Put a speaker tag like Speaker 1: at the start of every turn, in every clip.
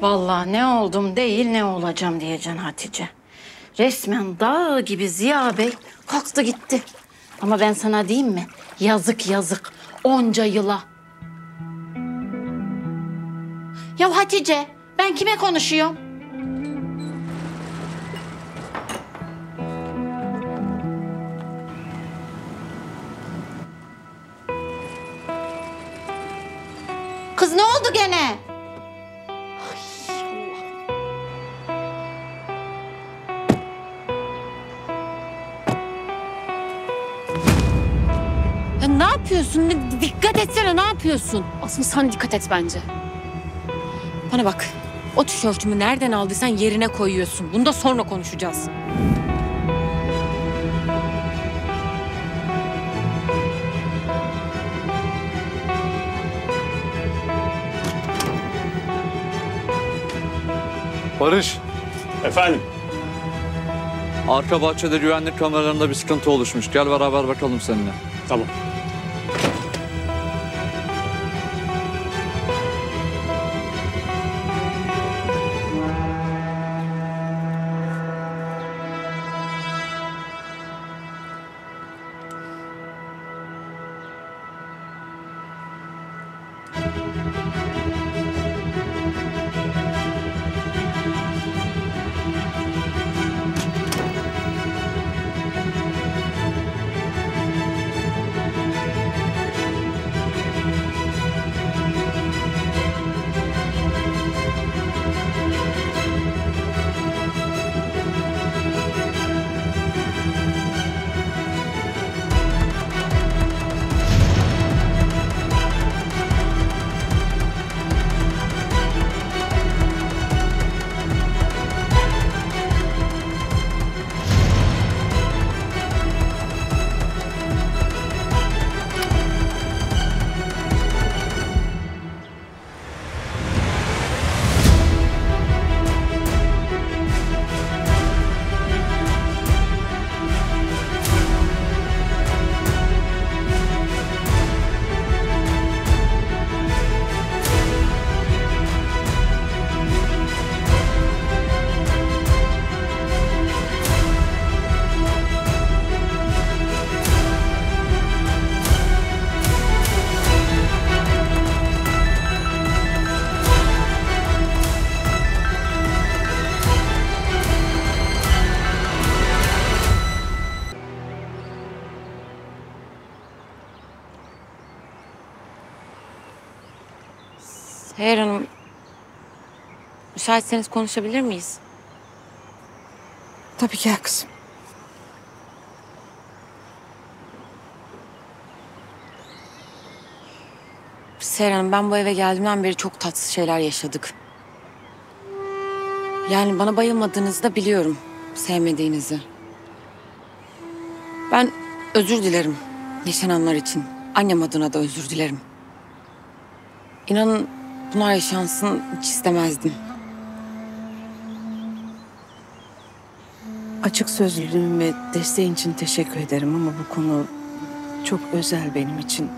Speaker 1: Vallahi ne oldum değil ne olacağım diyeceksin Hatice. Resmen dağ gibi Ziya Bey kalktı gitti. Ama ben sana diyeyim mi? Yazık yazık onca yıla. Ya Hatice ben kime konuşuyorum? Kız ne oldu gene?
Speaker 2: Ya ne yapıyorsun? Ne- Dikkat etsene ne yapıyorsun? Asıl sen dikkat et bence. Bana bak. O tişörtümü nereden aldıysan yerine koyuyorsun. Bunu da sonra konuşacağız.
Speaker 3: Barış,
Speaker 4: Efendim?
Speaker 3: arka bahçede güvenlik kameralarında bir sıkıntı oluşmuş. Gel beraber bakalım seninle.
Speaker 4: Tamam.
Speaker 2: Seher Hanım. Müsaitseniz konuşabilir miyiz?
Speaker 5: Tabii gel kızım.
Speaker 2: Seher Hanım ben bu eve geldiğimden beri çok tatsız şeyler yaşadık. Yani bana bayılmadığınızı da biliyorum. Sevmediğinizi. Ben özür dilerim yaşananlar için. Annem adına da özür dilerim. İnanın bunlar yaşansın hiç istemezdim.
Speaker 5: Açık sözlülüğün ve desteğin için teşekkür ederim ama bu konu çok özel benim için.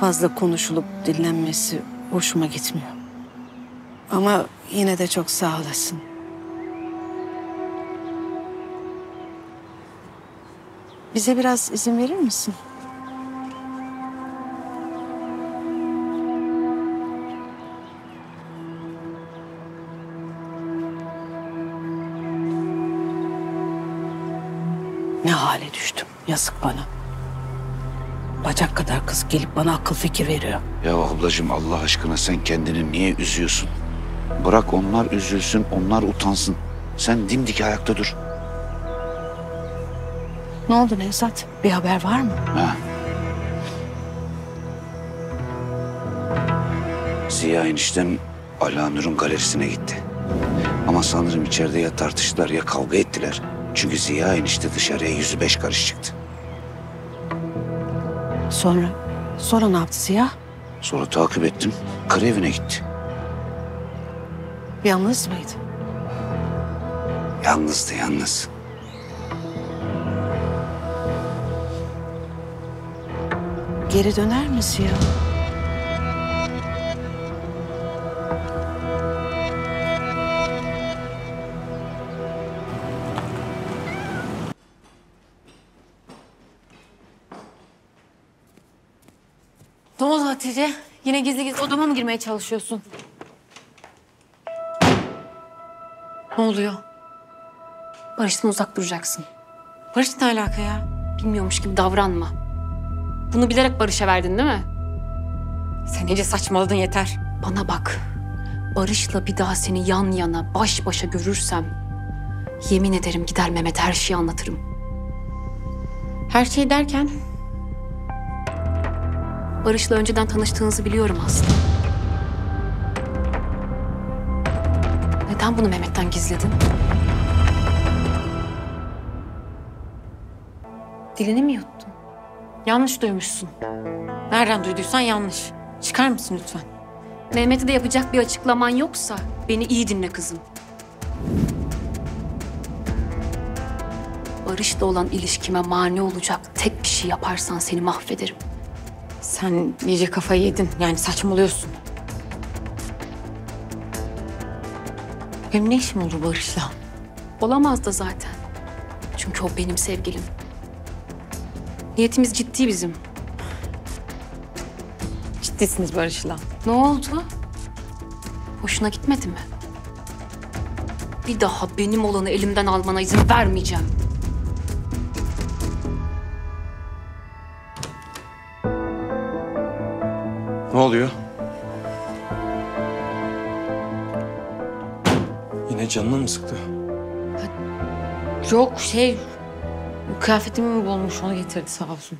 Speaker 5: Fazla konuşulup dinlenmesi hoşuma gitmiyor. Ama yine de çok sağ olasın. Bize biraz izin verir misin? Ne hale düştüm. Yazık bana. Bacak kadar kız gelip bana akıl fikir veriyor.
Speaker 6: Ya ablacığım Allah aşkına sen kendini niye üzüyorsun? Bırak onlar üzülsün, onlar utansın. Sen dimdik ayakta dur.
Speaker 5: Ne oldu Nevzat? Bir haber var mı?
Speaker 6: Ha. Ziya eniştem Alanur'un galerisine gitti. Ama sanırım içeride ya tartıştılar ya kavga ettiler. Çünkü Ziya enişte dışarıya yüzü beş karış çıktı.
Speaker 5: Sonra? Sonra ne yaptı Ziya?
Speaker 6: Sonra takip ettim. Kır evine gitti.
Speaker 5: Yalnız mıydı?
Speaker 6: Yalnızdı yalnız.
Speaker 5: Geri döner mi Ziya?
Speaker 7: Hatice? Yine gizli gizli odama mı girmeye çalışıyorsun? Ne oluyor? Barış'tan uzak duracaksın. Barış ne alaka ya? Bilmiyormuş gibi davranma. Bunu bilerek Barış'a verdin değil mi? Sen iyice saçmaladın yeter. Bana bak. Barış'la bir daha seni yan yana, baş başa görürsem... ...yemin ederim gider Mehmet her şeyi anlatırım. Her şey derken... Barış'la önceden tanıştığınızı biliyorum aslında. Neden bunu Mehmet'ten gizledin? Dilini mi yuttun? Yanlış duymuşsun. Nereden duyduysan yanlış. Çıkar mısın lütfen? Mehmet'e de yapacak bir açıklaman yoksa beni iyi dinle kızım. Barış'la olan ilişkime mani olacak tek bir şey yaparsan seni mahvederim. Sen iyice kafayı yedin. Yani saçmalıyorsun. Benim ne işim olur Barış'la? Olamaz da zaten. Çünkü o benim sevgilim. Niyetimiz ciddi bizim. Ciddisiniz Barış'la. Ne oldu? Hoşuna gitmedi mi? Bir daha benim olanı elimden almana izin vermeyeceğim.
Speaker 4: Ne oluyor? Yine canını mı sıktı?
Speaker 7: Yok şey kıyafetimi mi bulmuş onu getirdi sağ olsun.